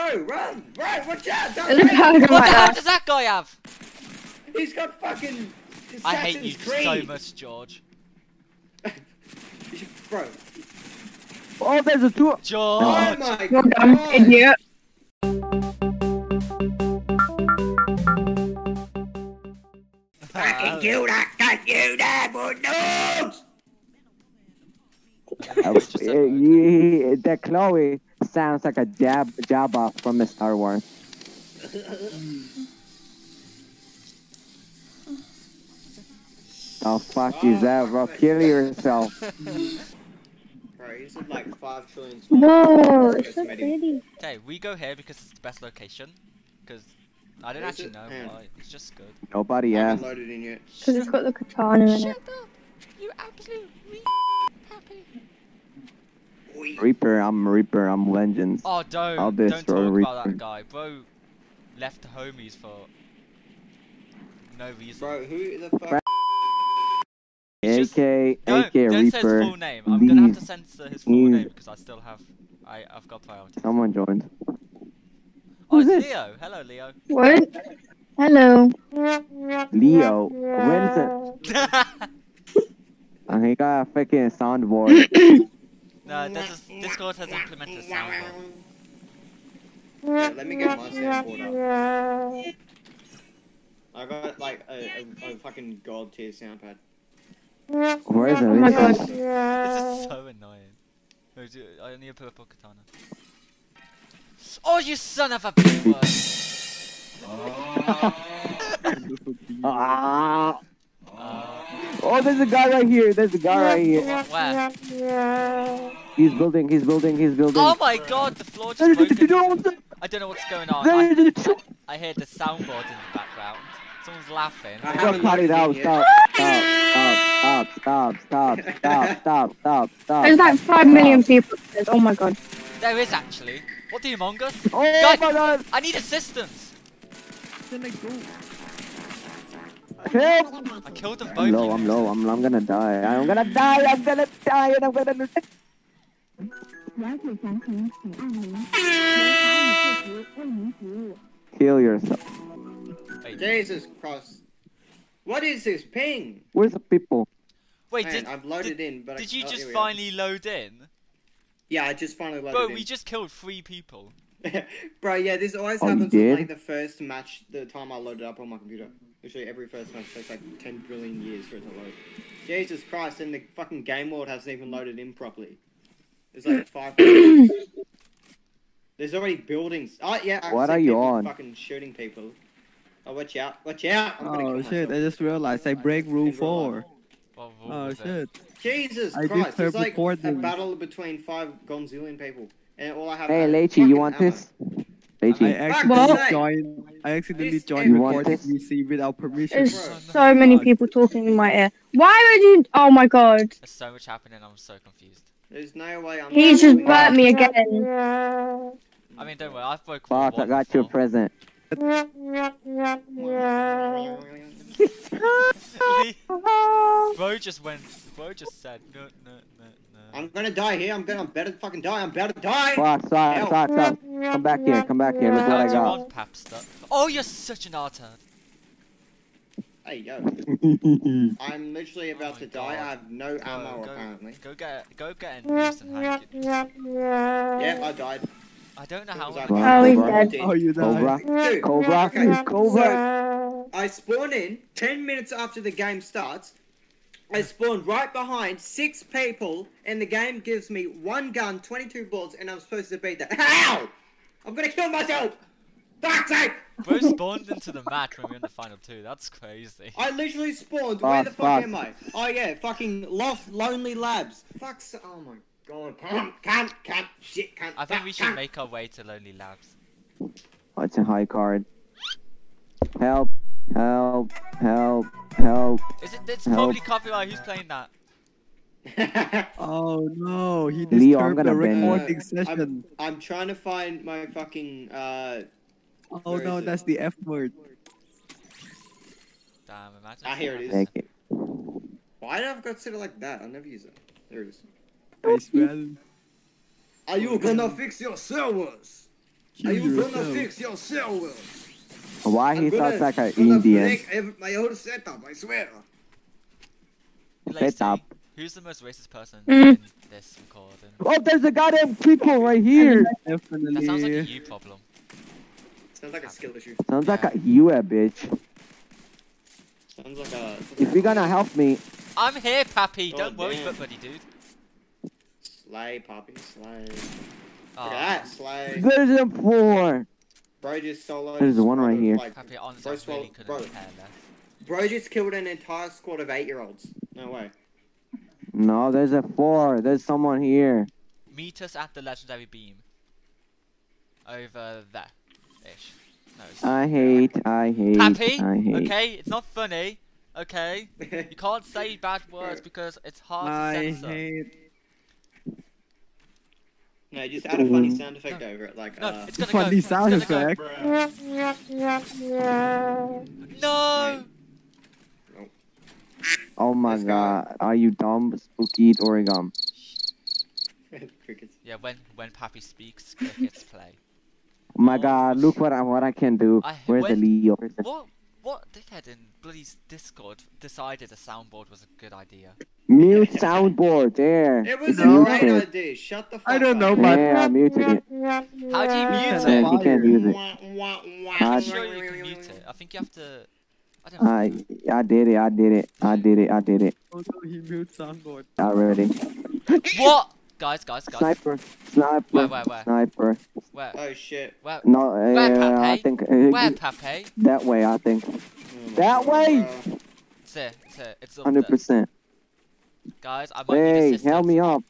bro, run, run, watch out! Don't run. What my the hell ass. does that guy have? He's got fucking. I hate you Assassin's so much, George. bro. Oh, there's a two. George! Oh my You're god! dumb, idiot. Fucking kill that! Can't you that for dogs! It's just a- yeah, that Chloe sounds like a jab Jabba from the Star Wars. Oh fuck is oh, that, bro? Kill yourself. Bro, he's at like five trillion. Whoa, it's so pretty. Okay, we go here because it's the best location. Because I don't actually it? know Hang on. why. It's just good. Nobody I asked. loaded in yet. Because it's got the katana in it. Shut up! You absolute happy. Oi. Reaper, I'm Reaper, I'm Vengeance. Oh, don't I'll don't destroy talk about Reaper. that guy, bro. Left the homies for no reason. Bro, who the fuck? Fra- just- AK, don't AK don't say his full name. I'm gonna have to censor his full Please. name because I still have I I've got priorities. Someone joined. Oh, Who's it's this? Leo. Hello, Leo. What? Hello. Leo. When is it? Uh, he got a freaking soundboard. no, this is Discord has implemented a soundboard. Yeah, let me get my soundboard up. I got like a, a, a fucking gold tier soundpad. Where is it? Oh my god. This is so annoying. Oh, I need a purple katana. Oh, you son of a bitch! Ah. Oh, there's a guy right here. There's a guy right here. where? He's building. He's building. He's building. Oh my god, the floor just broken. I don't know what's going on. I, Don't- I hear the soundboard in the background. Someone's laughing. I Stop, haven't cut it out. in. Stop. Stop. Stop. Stop. Stop. Stop. Stop. Stop. There's like 5 million people. Oh my god. There is actually. What do you, Among Us? Oh Guys, my god. I need assistance. Help! I killed them both. I'm low, I'm low, I'm, I'm gonna die. I'm gonna die, I'm gonna die, and I'm gonna die. Kill yourself. Wait. Jesus Christ. What is this ping? Where's the people? Wait, Man, did, I've loaded did, in, but Did I, you oh, just finally load in? Yeah, I just finally loaded Bro, in. Bro, we just killed three people. Bro, yeah, this always oh, happens on, like the first match, the time I loaded up on my computer. Literally every first match takes like 10 billion years for it to load. Jesus Christ, and the fucking game world hasn't even loaded in properly. There's like five. There's already buildings. Oh yeah, I What are you on? Fucking shooting people. Oh, watch out! Watch out! I'm gonna Oh kill shit, I myself. just realized I break rule In 4. What Oh shit. Jesus I Christ! It's turbo like a battle between five gonzillion people, and all I have. Hey, are Layci, fucking you want ammo. this? I Layci. accidentally sake. joined I accidentally This joined recording this? VC without permission. There's Bro. so many people talking in my ear. Why would you? Oh my god. There's so much happening, I'm so confused. There's no way I'm. He just doing burnt that. me again. I mean, don't worry, I've broke rule Boss, I one got you a present. Bro just went. Bro just said no, no, no, no. I'm gonna die here. I'm gonna. I'm better fucking die. I'm better to die. Boss, stop, Help. stop, stop. Come back here. Come back here. Look what I got. pap stuff? Oh, you're such an retard. Hey yo, I'm literally oh about Oh to my die. I have no Go, ammo go, apparently. go get, go get a noose and hang it. Yeah, I died. I don't know how. was I- like- Oh, he's Cobra. dead. Oh you died. Cobra. Dude, Cobra. okay, Cobra. so I spawn in ten minutes after the game starts. I spawned right behind six people, and the game gives me one gun, 22 bullets, and I'm supposed to beat that. How? I'm gonna kill myself! Fuck's sake! Bro spawned into the match when we were in the final two. That's crazy. I literally spawned. Oh, Where the fuck, fuck. am I? Oh yeah, fucking Lost Lonely Labs. Fuck's. Oh my god. Can't, can't, can't, shit, can't. I think fuck, we should can't. make our way to Lonely Labs. Oh, it's a high card. Help. Help. Help. Help. Is it? It's Help. probably copyright. Who's playing that? Oh no, he Leo, I'm disturbed gonna the recording Uh, session. I'm trying to find my fucking. uh... Oh no, is it? that's the F word. Damn, imagine. Ah, here it is. Take it. Why did I got set it like that? I'll never use it. There it is. I smell. Are you gonna fix your servers? Are you gonna fix your yourself? Why he I'm gonna- sounds like an Indian? break my whole setup, I swear. Layci, up. who's the most racist person Mm. in this recording? Oh, there's a goddamn people right here. That sounds like a you problem. Sounds like a skill issue. Sounds like a you a bitch. Sounds like a. If you're gonna help me, I'm here, Papi. Oh, Don't worry, damn. but buddy, dude. Slay, Papi, slay. Look Oh, at that, slay. there's a four. Bro just solo. There's one right here. Like, Papi, honestly, Bro, really couldn't bro. care less. bro just killed an entire squad of eight-year-olds. No way. No, there's a four. There's someone here. Meet us at the legendary beam. Over there. Ish. No, it's I hate, I hate, Papi, I hate. okay? It's not funny, okay? You can't say bad words because it's hard to I censor. hate. No, just add a funny sound effect over it, like No, uh. it's gonna Funny go. sound it's gonna effect. Go. No! Oh my Let's go. god, are you dumb? Spooky origami. Crickets. Yeah, when when Papi speaks, crickets play. Oh my Oh, god, look what I what I can do. I- Where's the when- Leo? Where's the What what dickhead in Bloody's Discord decided a soundboard was a good idea? mute soundboard? There. It was No. a great Mute idea. Shut the fuck I don't know, but- Yeah, I muted it. How do you mute Yeah, it? Yeah, he can't use it. I'm sure you can mute it. I think you have to. I don't know. I I did it. I did it. I did it. I did it Oh no, he mute soundboard. already. What? Guys, guys, guys. Sniper, sniper, Where, where, where? sniper. Where? Oh shit. Where? No, uh, Where, I think uh, Where, Pape? that way. I think my That way? bro. It's here. It's here. It's up hundred there. percent. Guys, I might need Hey, assistance. help me up.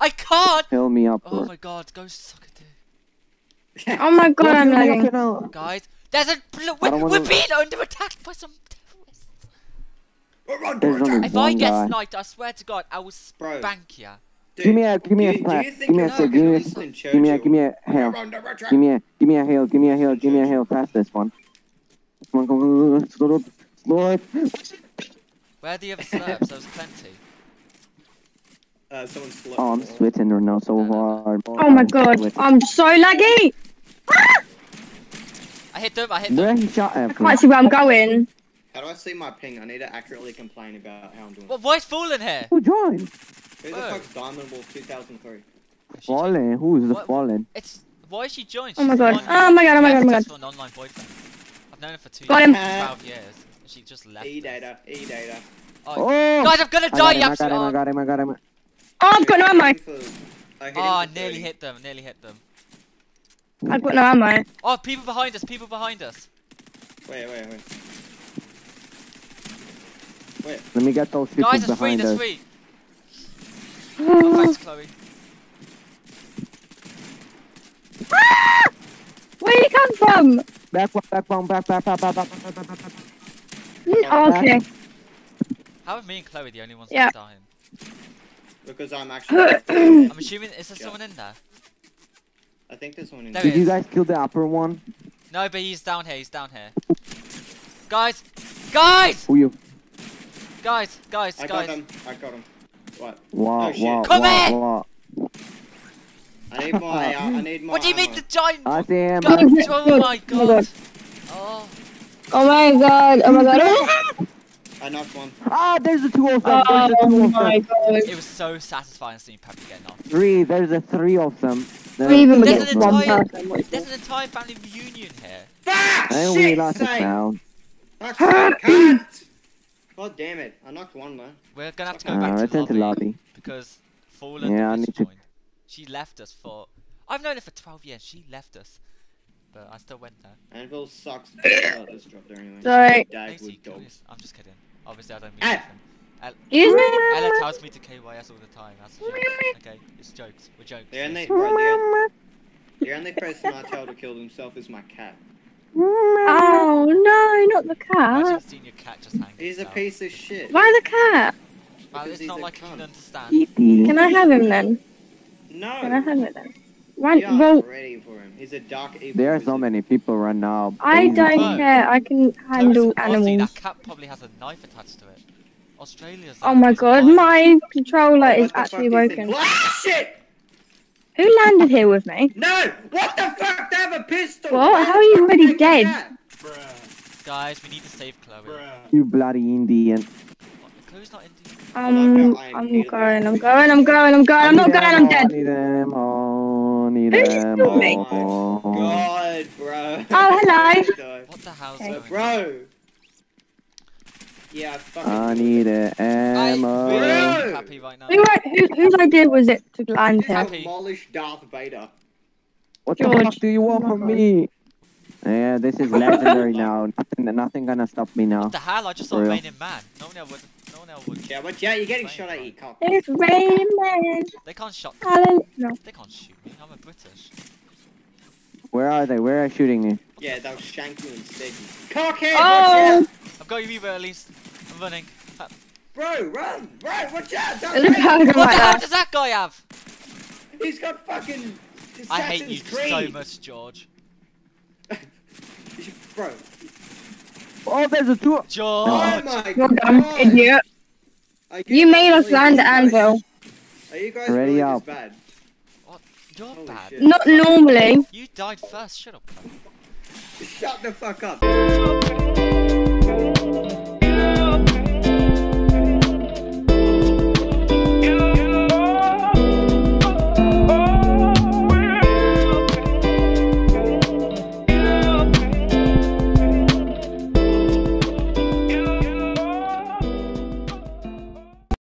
I can't! Help me up. Oh bro. my god, go suck a dick. Oh my god, I'm Help lagging. up, you know. Guys, there's a. We're, I don't we're wanna- being under attack by some terrorists. We're under There's attack. If I get guy. sniped, I swear to God, I will spank ya. Dude, Give me a, give me a do you- do splat. you think Give me a it's sec. Give me a, Winston give me a, give me a Churchill? hail. We're under attack. Give me a, give me a hail. Give me a hail. Give me a hail. Pass this one. Come on, come on, come on. Slow up, slow up. Where are the other slurps? There was plenty. Uh, someone slipped. Oh, I'm sweating right now so No, no, no. hard. Oh my god, Sweating. I'm so laggy. I hit them, I hit Where them. he shot I at from? can't see where I'm going. How do I see my ping? I need to accurately complain about how I'm doing. What, why is Fallen here? Who joined? Who the Whoa. fuck's Diamond Wolf 2003? Fallen. Who's the What? fallen? It's why is she joined? Oh my god. the one Oh my god, oh my god, oh my god. an online boyfriend. I've known her for two Got years, him. 12 years. She just left. E-data, E data. Oh, Oh! Guys, I'm gonna I die, got you him, I got him, I Oh, got him, I got him. Oh, I've got no ammo. Ah, I oh, I nearly hit them, nearly hit them. I've got no ammo. Oh, people behind us, people behind us. Wait, wait, wait. Wait, Let me get those people Guys, it's free, behind it's us. free. Oh, thanks, Chloe. Where did he come from? Back, one, back, one, back, back, back, back, back, back, back, back, back. Oh, okay. How are me and Chloe the only ones Yeah. that are dying? because I'm actually. I'm assuming, is there Yeah. someone in there? I think there's one in There there. Did you is. guys kill the upper one? No, but he's down here, he's down here. Guys! Guys! Who you? Guys, guys, I got guys. him. I got him. What? Wah, oh, shit. Wah, Come wah, in! I need my. Uh, I, need more What do you ammo. mean the giant? I see him. Guns, oh my god. Oh. Oh my god, oh my god. I knocked one. Ah, there's a two of them. Oh 205. my god. It was so satisfying seeing Peppy get knocked. Three, there's a three of them. There's, there's, an, entire, there's an entire family reunion here. Ah, Fuck! Shit! Really like God damn it! I knocked one man. We're gonna have to go Uh, back to return the to lobby, lobby. because Fallen Yeah, I has need to- She left us for. I've known her for 12 years. She left us, but I still went there. Anvil sucks. oh, this dropped there anyway. Sorry. Dag Layci, with come here. dogs. I'm just kidding. Obviously, I don't mean Ah. anything. Excuse me? Ella tells me to KYS all the time. That's a joke. Okay, it's jokes. We're jokes. The only, yes. bro, the, the only person I tell to kill himself is my cat. Oh no, not the Imagine cat. seeing your cat just hanging. He's a himself. piece of shit. Why the cat? Well, because it's he's not a like you can understand. Can I have him then? No. Can I have it then? Why? We Well, aren't ready for him. He's a dark evil. There are so wizard. many people right now. I Boom. don't Whoa. care. I can handle Honestly, animals. that cat probably has a knife attached to it. Australia's. Oh my god, my controller What is the actually fuck is it? broken. Ah, shit! Who landed here with me? No! What the fuck? They have a pistol! What? How are you already did they get dead? that? Guys, we need to save Chloe. You bloody Indian. Chloe's not Indian. Um, I'm going, I'm going, I'm going, I'm going, I'm not going, I'm dead. Need them all, need Who's them killed me? all. God, bro. Oh, hello. What the hell's Okay. going on? bro. Yeah, I fucking. I need a I ammo. really Bro. happy right now. Who, who, whose idea was it to land Just here? Happy. demolish Darth Vader. What the fuck do you want from me? Yeah, this is legendary now. Nothing, nothing gonna stop me now. What the hell? I just saw For real. Raining Man. No one else would. No one else would. Yeah, but yeah, you're getting shot at, fine. you cock. It's raining man. They can't shot. Alan, no. They can't shoot me. I'm a British. Where are they? Where are they shooting me? Yeah, they'll shank you instead. Cockhead! Oh. Watch out! I've got you at least. I'm running. Uh, Bro, run! Run! Watch out! Don't There's a What the hell there. does that guy have? He's got fucking. I hate you Assassin's so much, George. Bro. Oh, there's a two. George. Oh my Well god! idiot. You made us land this at? Anvil. Are you guys Ready really up. this bad? You're Holy bad. shit. Not normally. You died first. Shut up. Shut the fuck up.